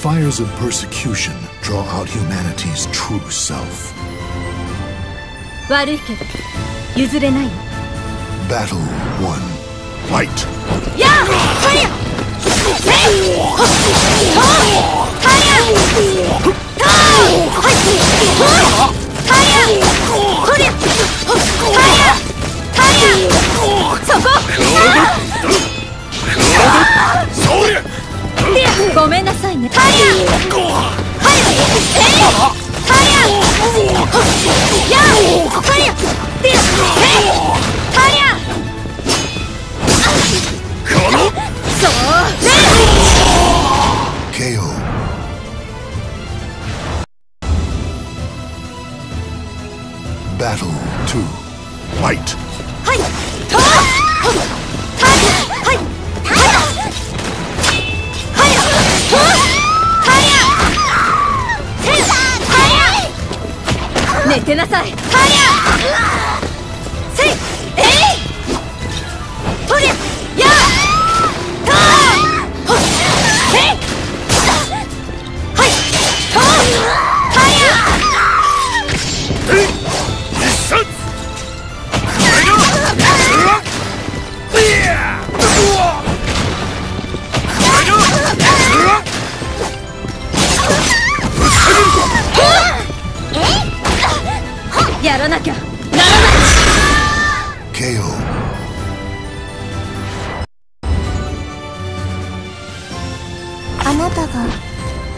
fires of persecution draw out humanity's true self. 悪いけど譲れない Battle 1. Fight! やあファイヤせいほっほっファイヤターはいほっファイヤこりゃほっファイヤファイヤそこそりゃいや ごめんなさいねファイヤはいえいファイヤやあファイヤでえいファイヤそうね KO. Battle 2. Fight! はいとはいはけなさい。はいやせい！えい！とりゃ！やとやなきゃ。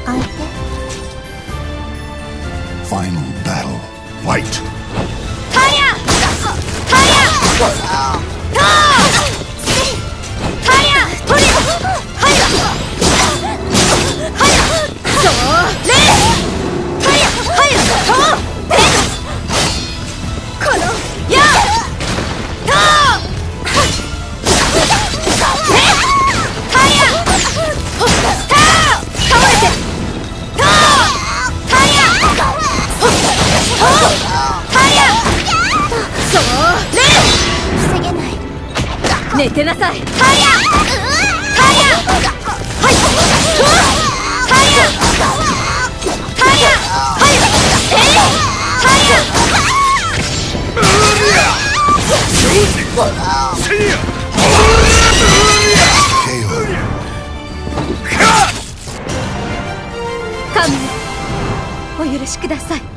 相手ファイナルバトルファイトタイヤ寝てなさいファイヤーファイヤーはいとファイヤーファイヤーはいえいファイヤーせいやお許しください